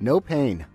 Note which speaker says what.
Speaker 1: No pain.